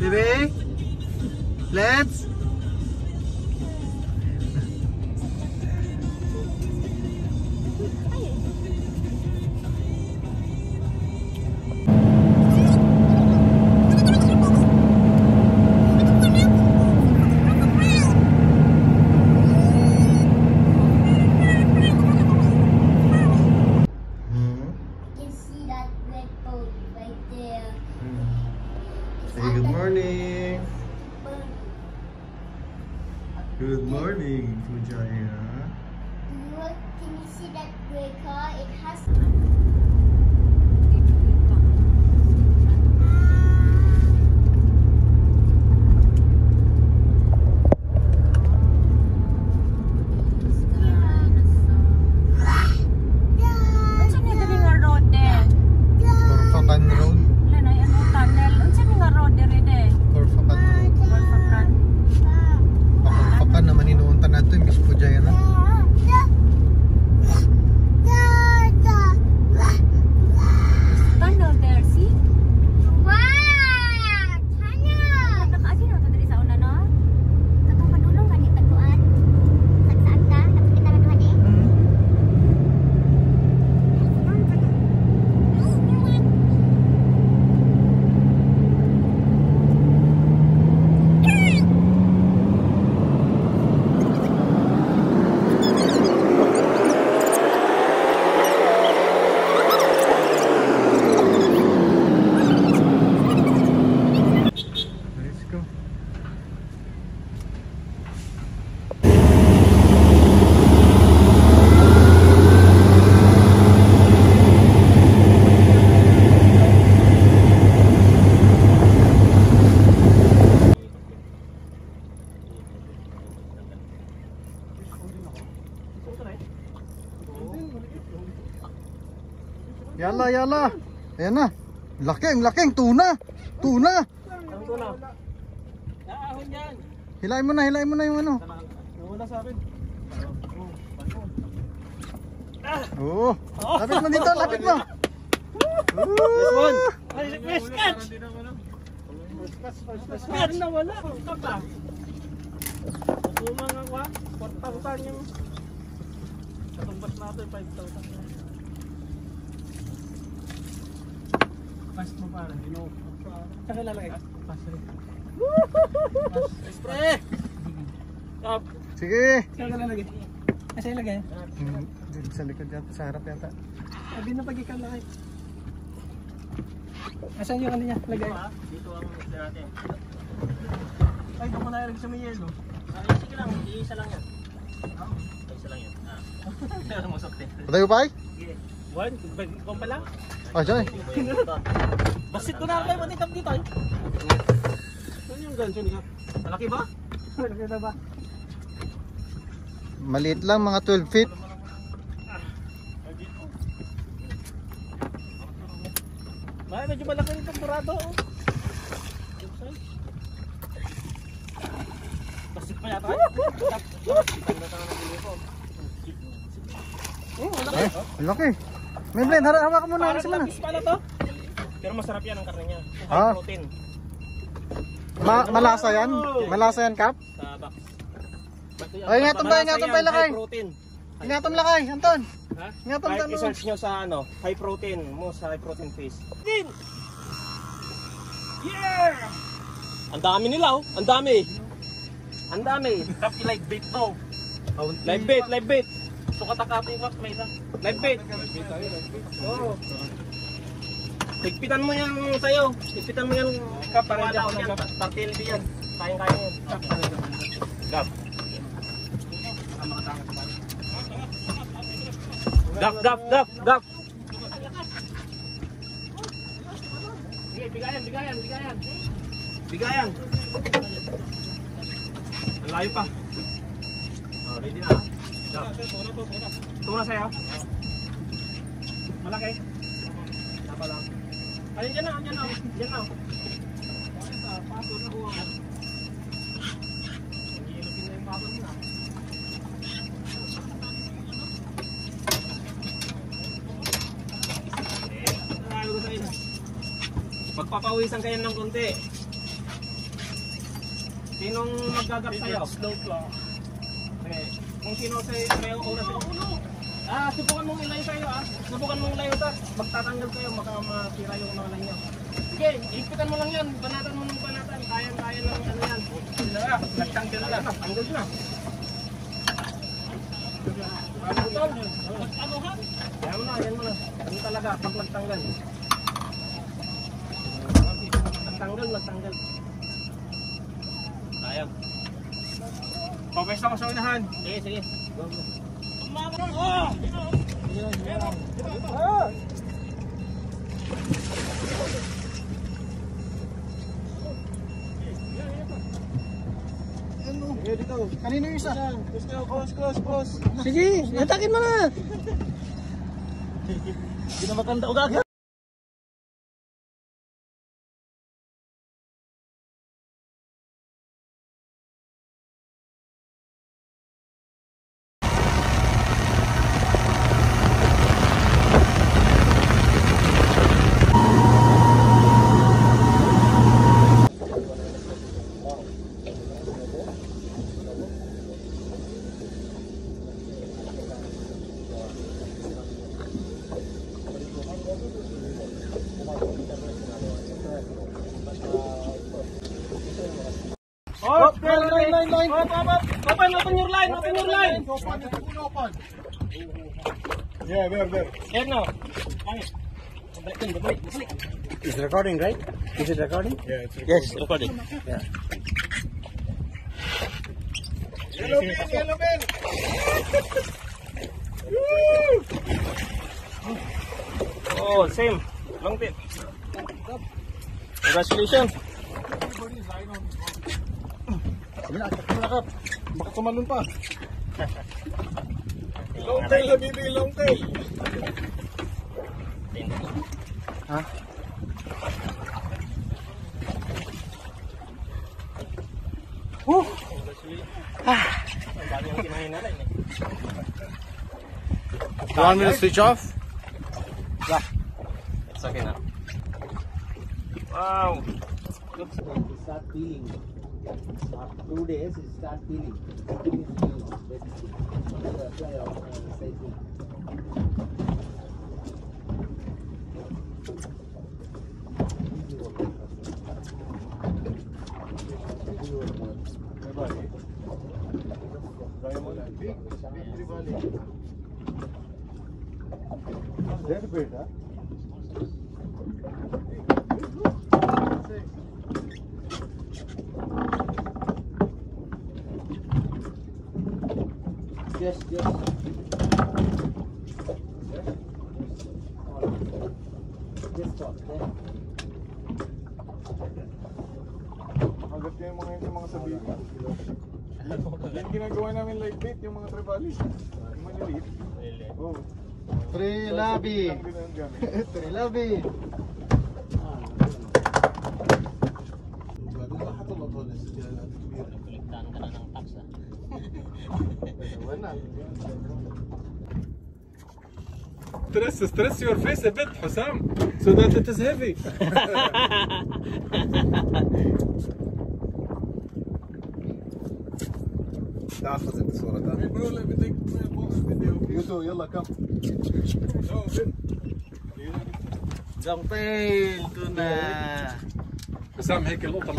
Baby? Let's? enjoy Hayatım hiç kocaya lan. Yala, yala. Ayan na. Laking, laking. Tuna. Tuna. Hilain mo na, hilain mo na yung ano. Wala sa akin. Oo. Lapit mo dito, lapit mo. This one. First catch. First catch na wala. Ito pa. Kumang ang wa. 4,000 yung katumbas natin 5,000. Fast mo para. Ino. Sa lalagay. Fast rin. Spray! Up. Sige. Saan ka lalagay? Kasi ilagay. Hmm, dito sa likod yata, sa harap yata. Sabi na pag ikaw lagay. Asan yung ano niya? Lagay. Dito ang natin. Ay, baka na ilagay sa may yelo. Ah, sige lang, isa lang yan. Ah, isa lang yan. Ah. Musok din. Patayo pa ay? Sige. One, ikaw pa lang. Ah, dyan eh. Basit ko na kayo, manitam dito eh. Ano yung gancho niya? Malaki ba? Malaki na ba? Maliit lang, mga 12 feet. May medyo malaki rin itong burado. Oh. Basit pa yata. Oh, malaki. Ay, ang laki. May blend, hara- hawakan mo na. Parang Kasi mo na. lapis pala to. Pero masarap yan ang karne niya. High Ah. protein Ma malasa yan? Malasa yan, Kap? sa box. Ay, ingatong ba, ingatong ilakay. High protein. Ingatong lakay, Anton. Ha? Ingatong ka i-search nyo sa ano, high protein mo sa high protein fish. Din! Yeah! Ang dami nila oh. Ang dami. Ang dami. Tapi live bait daw. Live bait, live bait. Sukat ang kapit ko, may isa. Live bait. Oo. Higpitan mo yan sa'yo. Higpitan mo yan. Kap, para hindi ako yan. Tartilbi yan. Kayang-kaya yan. Gap. Gap, gap, gap, gap. Bigayan, bigayan, bigayan. Bigayan. Ang layo pa. Oh, ready na ha? Gap. Ito na sa'yo. Malaki. Tapa lang. Ayun dyan na, dyan na. Dyan na. Paso na mo. Hihilupin na yung mo na. Pagpapawisan kayo ng konti. Sinong magagap sa'yo? Slope lang. Kung sino sa'yo, may oras sa'yo. Ah, subukan mong ilayo sa'yo ah. Subukan mong ilayo ta. Magtatanggal kayo, baka masira yung mga line nyo. Sige, ipitan mo lang yan. Banatan mo ng banatan. Kaya-kaya lang ano yan. Sila ah, nagtanggal na. Tanggal na. Ano ha? Yan na, yan mo na. Ano talaga, pag nagtanggal. Nagtanggal, nagtanggal. Sayang. Pabesta ko sa unahan. Sige, sige. Go, go. Oh! Sige, dito. Kanino yung isa? Close, close, close. Sige, atakin mo na. Hindi na makanda o line, line. Up, up, up. Open, open your line, open your line. Yeah, there, there. Here now. Hangit. Balik, balik, balik. It's recording, right? Is it recording? Yeah, it's recording. Yes, recording. Yeah. Yellow bin, yellow bin. Oh, same. Long tip. Congratulations. Kabila, kabila ka. Baka tumalon pa. Long tail, habibi, long tail. Ha? Natin eh. You want me to switch off? It's okay na. Wow. start peeling. After two days, it start peeling. It is. Basically. Uh, Yes, yes. Stop there. Magat kayo mga yun sa mga sabihin. Yan ginagawa namin like bait, yung mga trebalis. Yung maliliit. Oh, Trilabi. lang din ang gamit. Trilabi. Kuliktaan ka na ng tax ah. Stress, stress your face a bit, Hussam, so that it is heavy. تعال خذ انت صورة تعال يوتو يلا كم. جنطيل تuna حسام هيك اللقطة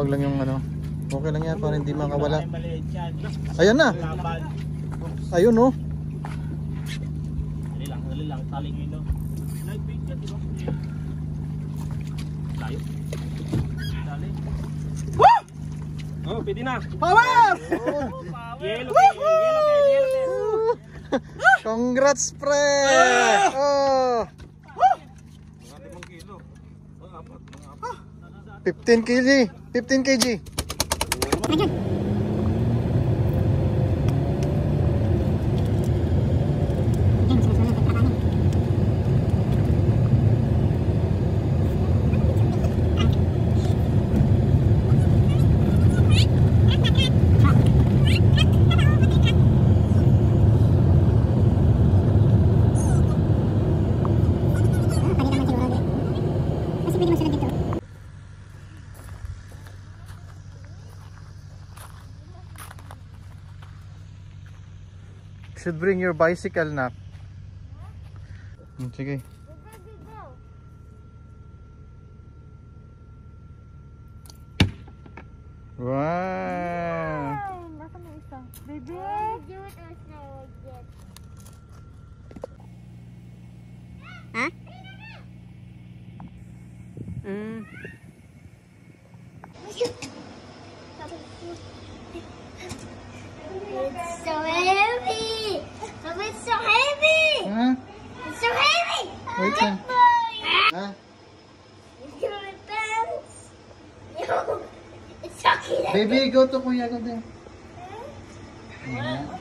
Maluwag lang yung ano. Okay lang yan para hindi makawala. Ayan na. Ayun oh. Dali lang, dali lang. Taling ilo. Light bait yan, di ba? Layo. Dali. Oh, pwede na. Power! Yellow tail, yellow tail, yellow tail. Congrats, pre! Oh! 15 kg. 15 kg. Should bring your bicycle na. Hmm, Sige. Wow! Nasaan yung isa? Baby? Do it or snow again. Mm. It's so heavy. Oh, it's so heavy. Ha? It's so heavy. Wait lang. Boy. Ha? It's my pants. Yo, it's sucking. Baby, go to kuya ko din. Ayan.